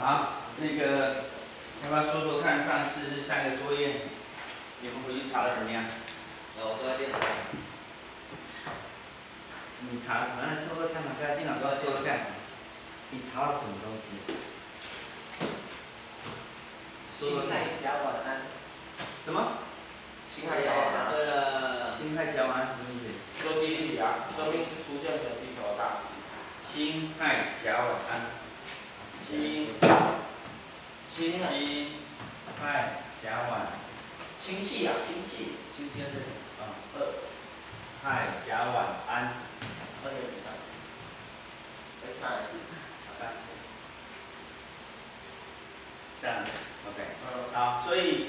好，那个要不要说说看上次三个作业，你们回去查的怎么样？我都在电脑上。你查什么？说说看嘛，在电脑上说说看。你查了什么东西？辛亥甲晚安。什么？辛亥甲烷胺。对了。辛亥甲烷胺什么意思？说地理啊，生命出现的地球大气。辛亥甲烷胺。辛辛亥甲烷。氢气啊，氢气。氢气是啊。二。氦甲烷胺。二点三。哎，三还是？三。这样，OK。嗯。好，所以，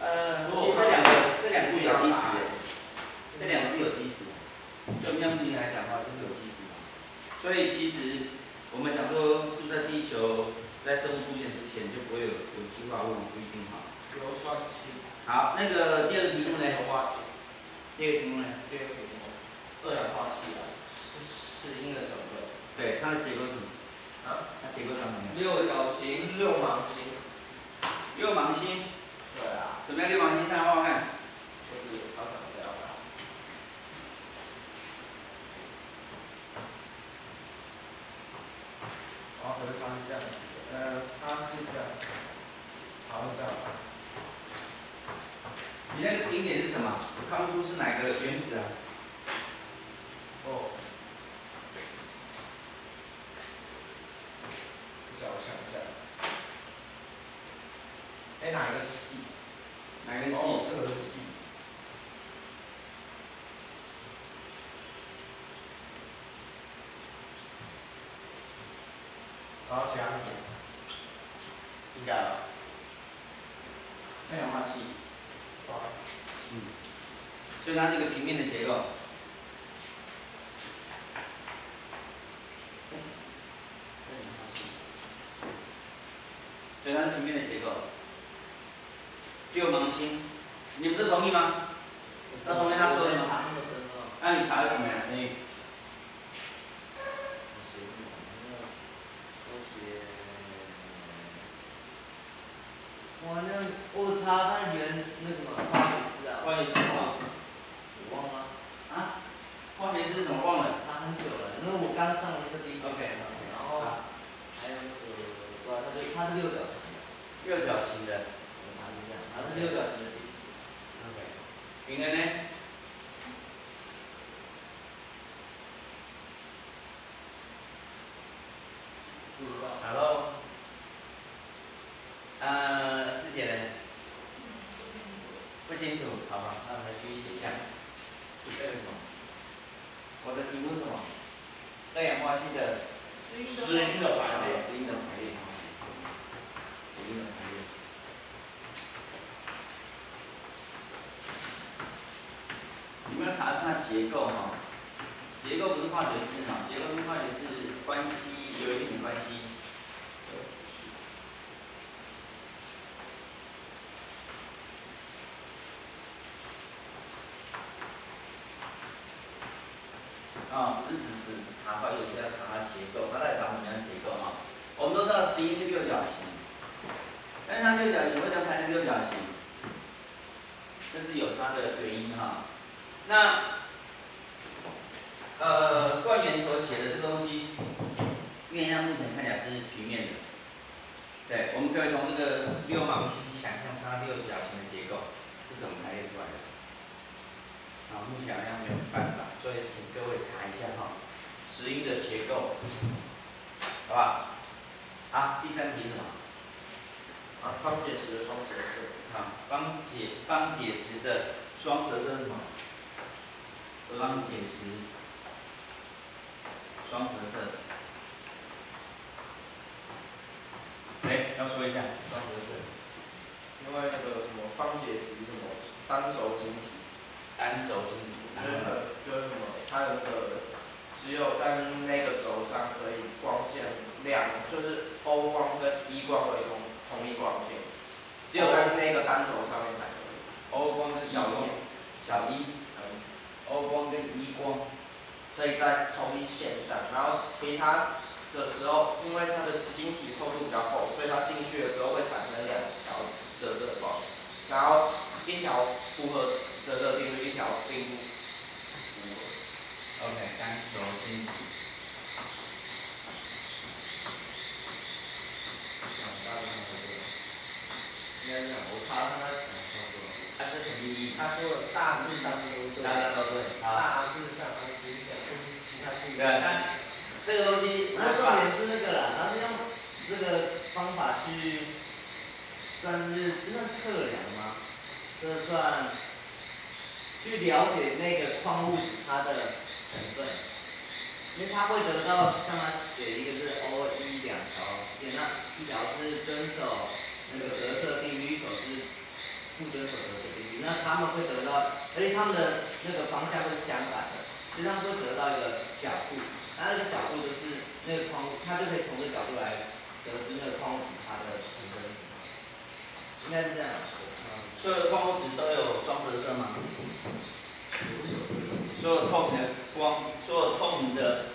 呃，其实这两个这两个是有基质的，这两个是有基质的。就量子来讲的话，就是有基质的。所以其实我们讲说，是不是在地球在生物出现之前就不会有有机化物，不一定哈。硫酸氢。好，那个第二个题目呢？化氢。第二个题目呢？第二个题目，二氧化锡啊，是是因的成分。对，它的结构是什么？啊？它结构长什么样？六角形。六芒星。六芒星。对啊。什么样六芒星？上来画画看。就是它长这样的。哦，可是它是这样子的。呃，它是这样。好，这样。你那个顶点是什么？我看不出是哪个原子啊？哦。让我想一下。哎，哪一个系？哪个系？哦，这个是系。然后其他是点。应该了。二氧化锡。啊。嗯。就它这个平面的结构。所以它是平面的结构。六芒星，你们都同意吗？那同意他说的吗？那你查的什么呀？陈宇。我那我查它原那个什么化学式啊。化学式什么？我忘了。啊？化学式什么忘了？查很久了，因为我刚上那个地方。OK。然后还有那个，对啊，它是它是六角形的。六角形的。它是这样，它是六角形的形状。OK。平的呢？Hello，呃，志姐呢？不清楚，好吧，那我们继续写一下。这个什么？我的题目是什么？二氧化锡的石英的排列，石英的排列。石英的排列。你们要查它结构哈，结构不是化学式哈，结构跟化学式关系有一定的关系。啊，不是只是查化学式，要查它结构，它在长什么样的结构啊？我们都知道十一是六角形，但是它六角形为什么排成六角形？这是有它的原因哈。那呃，冠元所写的这个东西，月亮目前看起来是平面的，对，我们可以从这个六芒星想象它六角形的结构是怎么排列出来的。啊，目前好像没有办法，所以请各位查一下哈，石英的结构，好吧？啊，第三题是什么？啊，方解石的双折射。啊，方解方解石的双折射是什么？方解石双折射。哎，要说一下双折射。因为那个什么方解石什么单轴晶体。单轴晶体。就是就是什么，它的那个只有在那个轴上可以光线亮，就是欧光跟 E 光为同同一光线，只有在那个单轴上面才可以。欧光跟小一，小一，欧光跟 E 光，所以在同一线上，然后其他的时候，因为它的晶体厚度比较厚，所以它进去的时候会产生两条折射的光，然后一条符合折射定律，一条并不符 OK，单轴晶体。应该是这样，我查看它它是什么意义？他说的大致上都对，大家都对。好。大致上啊，只是讲跟其他不一对啊，样。那这个东西不过重点是那个啦，他是用这个方法去，算是这算测量吗？这算去了解那个矿物质它的成分，因为它会得到像它写一个是 O 一两条线，那一条是遵守那个折射定律，一手是不遵守折射定律，那他们会得到，而且他们的那个方向会是相反的，所以他们会得到一个角度。它那个角度就是那个矿物，它就可以从这个角度来得知那个矿物质它的成分是什么。应该是这样。所有的矿物质都有双折射吗？所有透明的光，所有透明的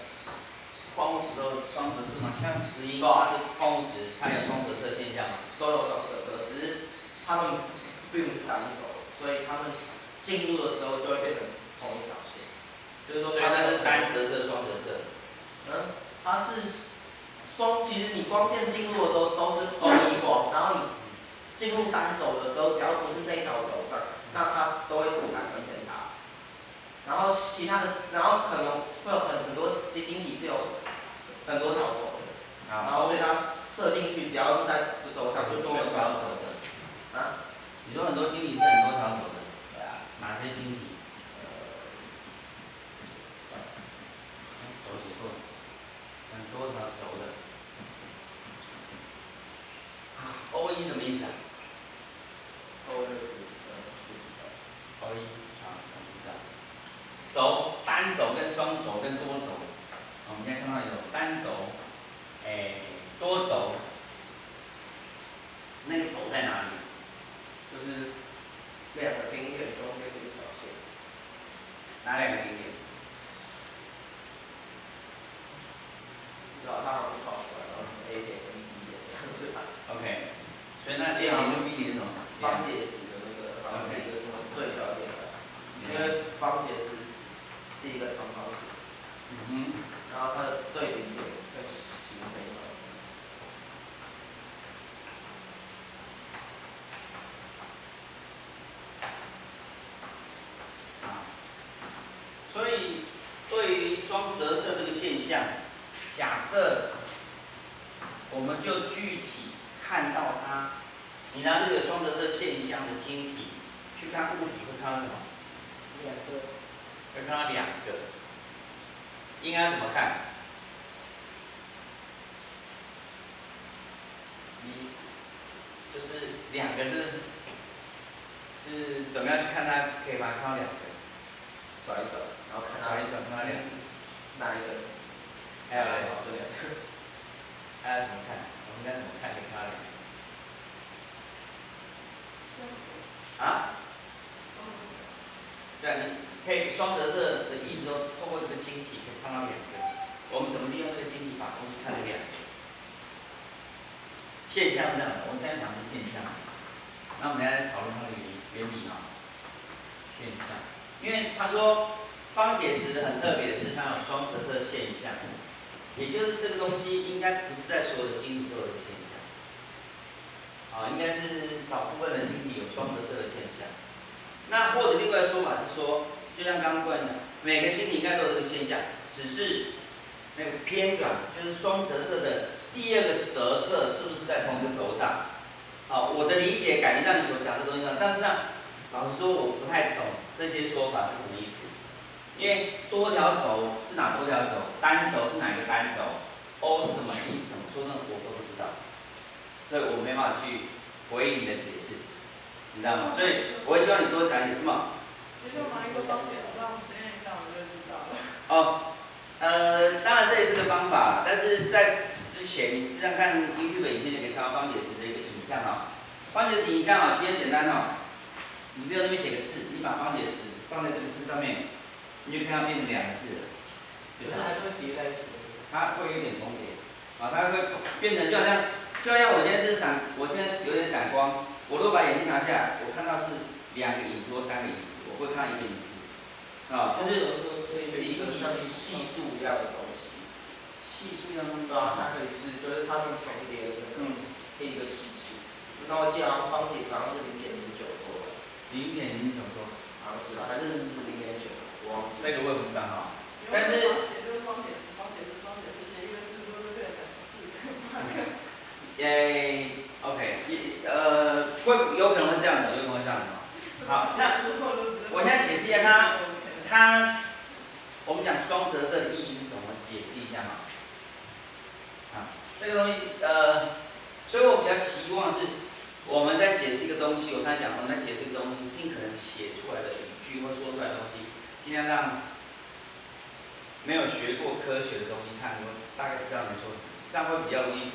矿物质都双折射嘛？像石英它是矿物质，它有双折射现象嘛？都有双折射，只是它们并不是单轴，所以它们进入的时候就会变成同一条线。就是说它那是单折射、双折射。嗯，它是双，其实你光线进入的时候都是同一光，然后你进入单轴的时候，只要不是那条轴上，那它都会产生。然后其他的，然后可能会有很很多晶晶体是有很多条轴的，然后所以它射进去，只要是在这轴上就就没有双轴的。啊，你说很多晶体是很多条轴的，对啊，哪些晶体？很多条轴的。O 一什么意思啊都是呃不知道。？O 一啊，我知道。轴单轴跟双轴跟多轴，我们现在看到有单轴，哎，多轴，那个轴在哪里？就是两个顶点中间的一条线，哪两个顶点？然后它好像跑出来，然后 A 点跟 B 点这样子吧。OK，所以那 A 点跟 B 点是什么？方解石的那个好像是一个什么对角点的，因为方解石是一个长方形，嗯哼。然后它的对顶点会形成一条线。啊，所以对于双折射这个现象，假设我们就具体看到它，你拿这个双折射现象的晶体去看物体，会看到什么？两个。会看到两个，应该怎么看？意思就是两个是是怎么样去看它？可以把它看到两个，转一转，然后看它转一转看到两个，哪一个，还有这两个，还有怎么看？我们应该怎么看可以看到两个？啊？对啊，你可以双折射的意思说，透过这个晶体可以看到两个。我们怎么利用这个晶体把东西看成两个？现象是这样的，我们现在讲的是现象。那我们来讨论它的原原理啊。现象，因为他说方解石很特别的是它有双折射现象，也就是这个东西应该不是在所有的晶体都有这个现象。啊，应该是少部分的晶体有双折射的现象。那或者另外的说法是说，就像刚刚问的，每个晶体应该都有这个现象，只是那个偏转，就是双折射的第二个折射是不是在同一个轴上？好，我的理解感觉到你所讲的东西上，但是呢，老实说我不太懂这些说法是什么意思。因为多条轴是哪多条轴？单轴是哪个单轴？O 是什么意思？说真的我都不知道，所以我没办法去回应你的解释。你知道吗？所以我会希望你多讲解，是吗？你就拿一个方解石让实验一下，我就知道了。哦，呃，当然这也是个方法，但是在此之前，你实际上看 YouTube 影片就可以看到方解石的一个影像啊、方解石影像啊、其实很简单哦，你不要那边写个字，你把方解石放在这个字上面，你就看到变成两个字了，就这样可是还是会叠在一起。它会有点重叠，啊，它会变成就好像就好像我现在是闪，我现在是有点闪光，我如果把眼镜拿下来，我看到是两个影子或三个影子，我会看到一个影子，啊，就是是一个像系数一样的东西，系数要弄对啊，它可以是就是它们重叠的那个是一个系数。那我记得好像方铁好像是零点零九多的，零点零九多，好像是吧，还是零点九，我忘记了。这个我也不知道哈。但是写就是方解释，方解释，方解释，写一个字都是变成四个八个。诶，OK，一呃，会有可能会这样的，有可能会这样的。好，那我现在解释一下它，它，我们讲双折射的意义是什么？解释一下嘛。啊，这个东西，呃，所以我比较期望是，我们在解释一个东西，我刚才讲，我们在解释一个东西，尽可能写出来的语句或说出来的东西，尽量让没有学过科学的东西看，我大概知道你说什么，这样会比较容易，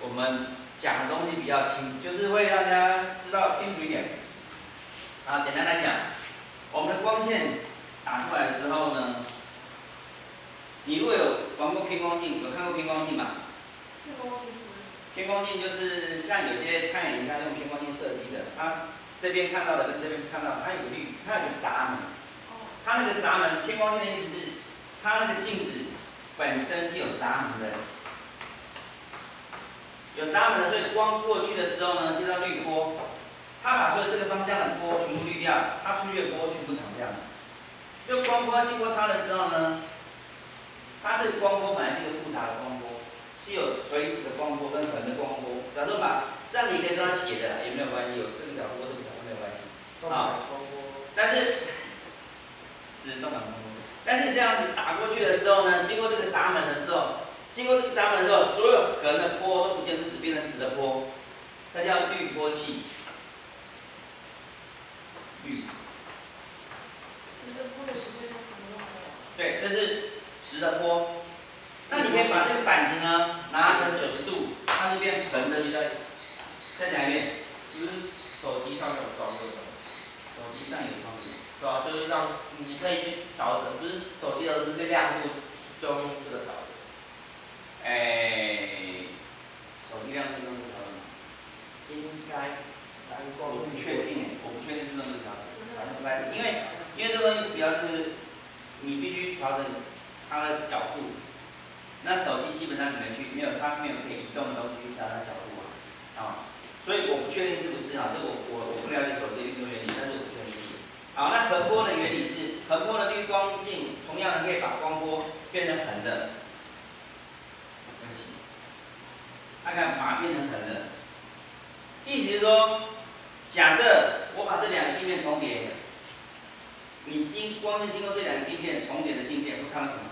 我们讲的东西比较清，就是会让大家知道清楚一点。啊，简单来讲，我们的光线打出来的时候呢，你如果有玩过偏光镜，有看过偏光镜吗？偏光镜就是像有些太阳影像用偏光镜设计的，它这边看到的跟这边看到，它有个绿，它有个闸门。它那个闸门，偏光镜的意思是，它那个镜子本身是有闸门的。有闸门的，所以光过去的时候呢，就叫滤波。它把所有这个方向的波全部滤掉，它出去的波全部挡掉。就光波经过它的时候呢，它这个光波本来是一个复杂的光波，是有垂直的光波跟横的光波。假如把这样你可以说它斜的，也没有关系，有这个角度或这个角度没有关系。啊，但是是动感光波。但是这样子打过去的时候呢，经过这个闸门的时候，经过这个闸门之后，所有横的波都不见，只变成直的波，它叫滤波器。绿。对，这是直的波。那你可以把这个板子呢拿成九十度，它就变横的。再讲一遍，就是手机上面有装这个，手机上有装这个，对啊，就是让你可以去调整，不是手机的这个亮度就用这个调整。哎，手机亮度用这个调整吗？应该，我不确定，我不确定是用这个调整。反正不太是，因为因为这个东西是比较是，你必须调整它的角度。那手机基本上你们去没有它没有可以移动的东西去调它角度啊，啊，所以我不确定是不是啊，这我我我不了解手机运作原理，但是我不确定是。好，那横波的原理是横波的滤光镜，同样可以把光波变成横的。对不起，它可以把变成横的，意思是说。假设我把这两个镜片重叠，你经光线经过这两个镜片重叠的镜片会看到什么？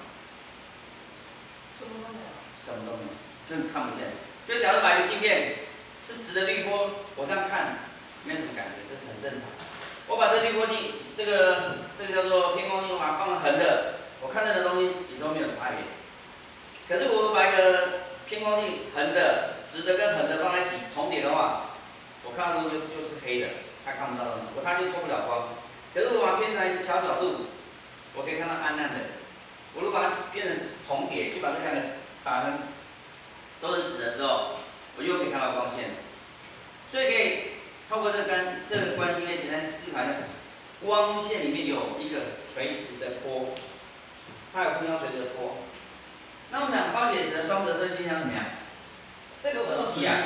什么都没有。就是看不见。就假如把一个镜片是直的滤波，我这样看没什么感觉，这是很正常。我把这滤波镜，这个这个叫做偏光镜，的话放成横的，我看到的东西也都没有差别。可是我把一个偏光镜横的、直的跟横的放在一起重叠的话，我看到的东西就是黑的，它看不到的，我它就透不了光。可是我把偏成一个小角度，我可以看到暗暗的。我如果把它变成重叠，就把这两个打成都是直的时候，我又可以看到光线。所以可以透过这个跟这个关系，可以简单示范一下，光线里面有一个垂直的波，它有互相垂直的波。那我们讲方解石的双折射现象怎么样？这个问题啊。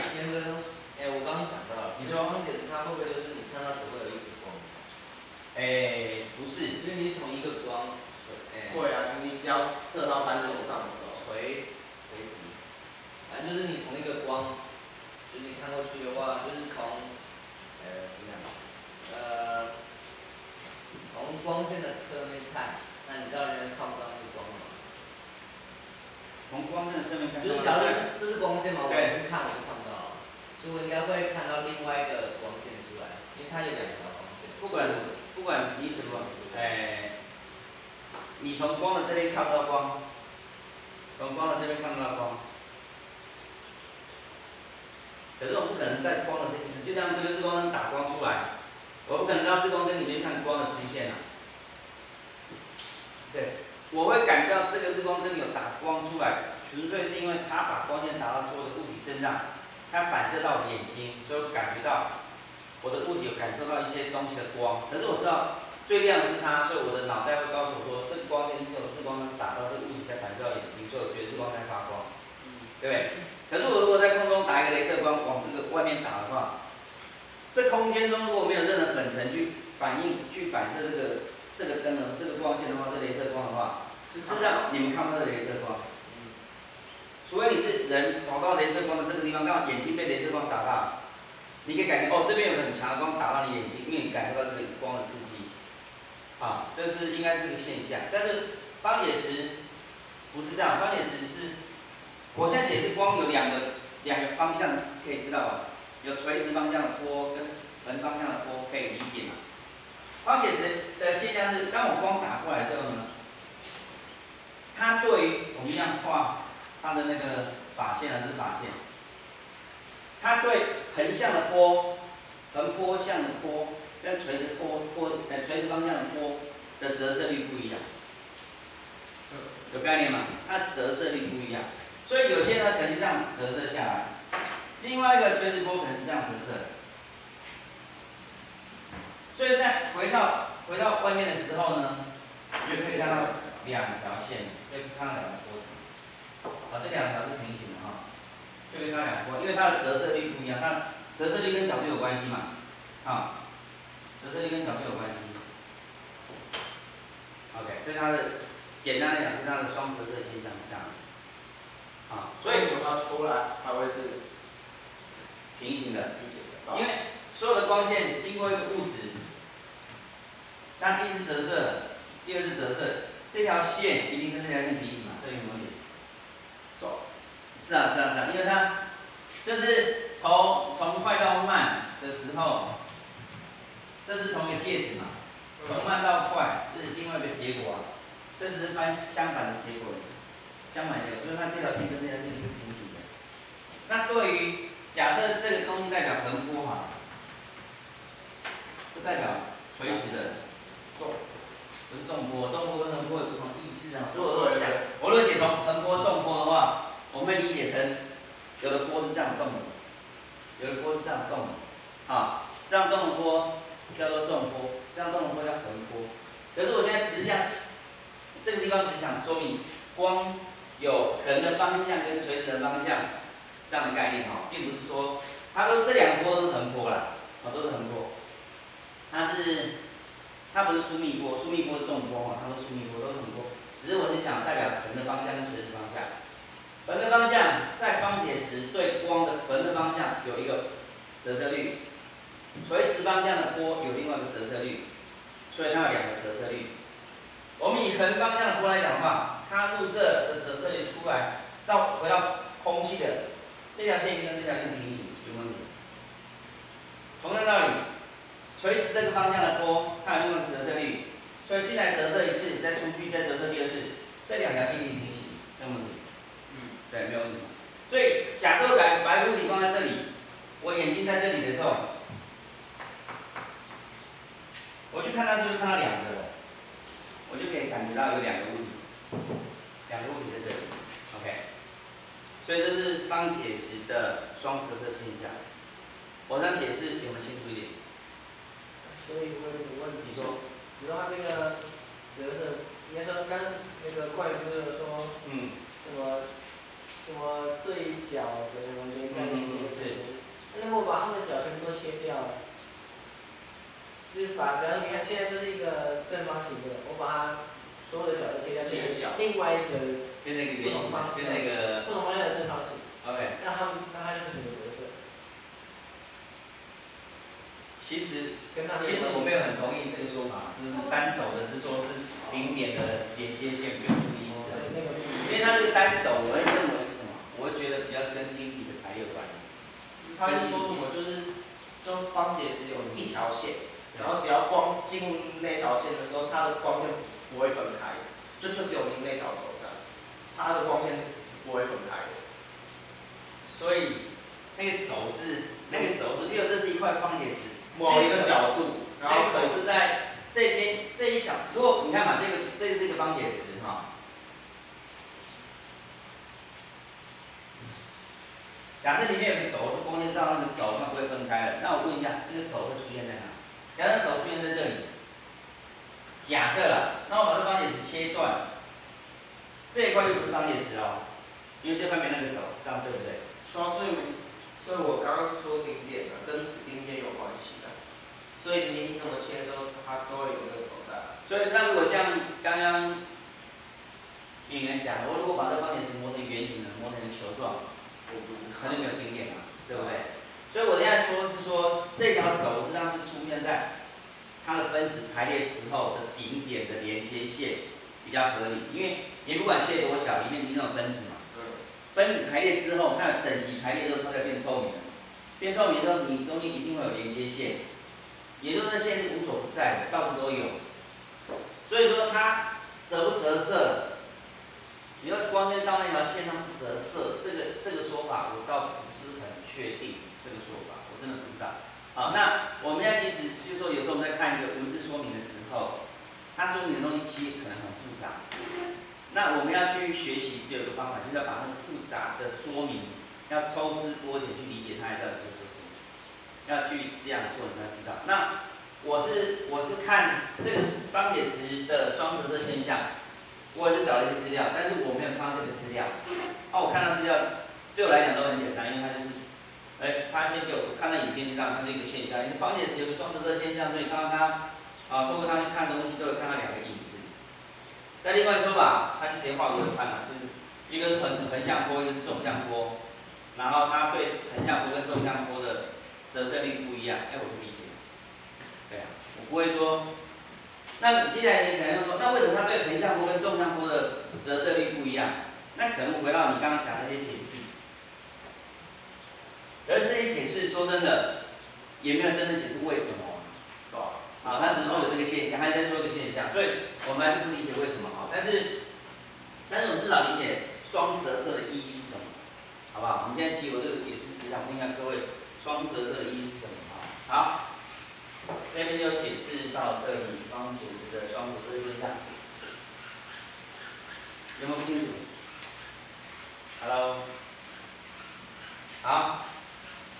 哎，我刚刚想到了，你说光点它会不会就是你看到只会有一股光？哎，不是，因为你从一个光垂，会啊，你只要射到单轴上的时候，垂垂直，反正就是你从一个光，就是你看过去的话，就是从，呃，怎么讲？呃，从光线的侧面看，那你知道人家看不到那个光吗？从光线的侧面看，就是假如这是光线嘛，我去看我就看不到。我应该会看到另外一个光线出来，因为它有两条光线。不管不管你怎么，哎，你从光的这边看不到光，从光的这边看不到光。可是我不可能在光的这边，就像这个日光灯打光出来，我不可能到日光灯里面看光的出现啊。对，我会感觉到这个日光灯有打光出来，纯粹是因为它把光线打到所有的物体身上，它反射到我的眼睛，所以我感觉到我的物体有感受到一些东西的光。可是我知道最亮的是它，所以我的脑袋会告诉我说，这个光线是由日光灯打到这个物体才反射到眼睛，所以我觉得日光在发光，对不对？可是我如果在空中打一个镭射光往这个外面打的话，这空间中如果没有任何粉尘去反应、去反射这个这个灯呢这个光线的话，这镭射光的话，事实上你们看不到镭射光。除非你是人走到镭射光的这个地方，刚好眼睛被镭射光打到，你可以感觉哦，这边有个很强的光打到你眼睛，因为你感受到这个光的刺激，啊，这是应该是个现象。但是方解石不是这样，方解石是，我现在解释光有两个两个方向可以知道吧？有垂直方向的波跟横方向的波可以理解吗？方解石的现象是，当我光打过来之后呢，它对于我们一样画。它的那个法线还是法线，它对横向的波、横波向的波跟垂直波波呃垂直方向的波的折射率不一样，有概念吗？它折射率不一样，所以有些呢可能这样折射下来，另外一个垂直波可能是这样折射，所以在回到回到外面的时候呢，你就可以看到两条线，可以看到两个波长。啊，这两条是平行的哈，就跟它两波，因为它的折射率不一样，它折射率跟角度有关系嘛，啊，折射率跟角度有关系。OK，这是它的简单来讲是它的双折射现象这样。啊，所以它出来它会是平行的，因为所有的光线经过一个物质，它第一次折射，第二次折射，这条线一定跟这条线平行嘛，这有没有？是啊是啊是啊，因为它这是从从快到慢的时候，这是同一个介质嘛，从慢到快是另外一个结果啊，这是反相反的结果，相反结果，就是它这条线跟这条线是平行的。那对于假设这个东西代表横波哈，这代表垂直的重，不是重波，重波跟横波有不同意思啊。如果说讲，我如果写从横波重波的话。我们会理解成，有的波是这样动的，有的波是这样动的，啊，这样动的波叫做重波，这样动的波叫横波。可是我现在只是想，这个地方只想说明光有横的方向跟垂直的方向这样的概念哈，并不是说它都这两个波都是横波啦，啊都是横波，它是它不是疏密波，疏密波是重波嘛，它是疏密波都是横波，只是我先讲代表横的方向跟垂直方向。横的方向在方解时对光的横的方向有一个折射率，垂直方向的波有另外一个折射率，所以它有两个折射率。我们以横方向的波来讲的话，它入射的折射率出来到回到空气的这条线跟这条线平行，有问题。同样道理，垂直这个方向的波它有另外一个折射率，所以进来折射一次，再出去再折射第二次，这两条线平行，没问题。嗯对，没有问题。所以假设白白物体放在这里，我眼睛在这里的时候，我就看到是不是看到两个了？我就可以感觉到有两个物体，两个物体在这里。OK。所以这是方解石的双折射现象。我想解释有没有清楚一点？所以我有个问题说，比如他那个折射，应该说刚那个怪不是说，嗯，什么？什么对角的什么连概念是？那我把他们的角全部都切掉了，就是把，比方你看现在这是一个正方形的，我把它所有的角都切掉，变成另外一个变成一个圆形，变成一个不同方向的正方形。OK。那他们那它就是什么折射？其实，其实我没有很同意这个说法，就是单走的是说是顶点的连接线，没有这个意思。因为它这个单走，我会认为是什么。我会觉得比较是跟晶体的排列有关。他是说什么？就是，就方解石有一条线，然后只要光进入那条线的时候，它的光线不会分开，就就只有那条走上，它的光线不会分开。所以那个轴是那个轴是，因为这是一块方解石，某一个角度，然后轴是在这边这一小，如果你看嘛，这个这是一个方解石哈。假设里面有个轴，是光线照那个轴，它不会分开的。那我问一下，那个轴会出现在哪？假设轴出现在这里，假设了，那我把这钢铁石切断，这一块就不是钢铁石哦，因为这块没那个轴，这样对不对？主要是，所以我刚刚是说零点的，跟零点有关系。所以你你怎么切都它都会有那个轴在。所以那如果像刚刚演员讲的，我如果把这钢铁石磨成圆形的，磨成球状，我不它就没有顶点嘛，对不对？所以我现在说是说这条轴实际上是出现在它的分子排列时候的顶点的连接线比较合理，因为你不管切多小，里面一定有分子嘛。嗯。分子排列之后，它的整齐排列之后，它就变透明了。变透明之后，你中间一定会有连接线，也就是这线是无所不在的，到处都有。所以说它折不折射，你要光线到那条线上不折射，这个这个说法我倒不是很确定，这个说法我真的不知道。好，那我们现在其实就是说，有时候我们在看一个文字说明的时候，它说明的东西其实可能很复杂。那我们要去学习，只有一个方法，就是要把那个复杂的说明，要抽丝剥茧去理解它到底在说什么，要去这样做，你要知道。那我是我是看这个钢铁石的双折射现象，我也是找了一些资料，但是我没有看到这个资料。哦，我看到资料对我来讲都很简单，因为它就是，哎，发现就看到影片上它是一个现象，因为钢铁石有个双折射现象，所以刚刚它啊通过它去看东西，都会看到两个影子。再另外说吧，它就直接画给我看了，就是一个是横横向波，一个是纵向波，然后它对横向波跟纵向波的折射率不一样，哎，我就理解。对啊，我不会说。那接下来你可能说，那为什么它对横向波跟纵向波的折射率不一样？那可能回到你刚刚讲那些解释。而这些解释说真的，也没有真的解释为什么。对吧？啊，他只是说有这个现象，他在说一个现象，所以我们还是不理解为什么啊。但是，但是我们至少理解双折射的意义是什么，好不好？我们现在其实我这个也是只想问一下各位，双折射一是什么？好，这边就解释到这里，帮解释的双折射一下，有没有不清楚？Hello，好，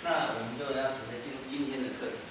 那我们就要准备进入今天的课程。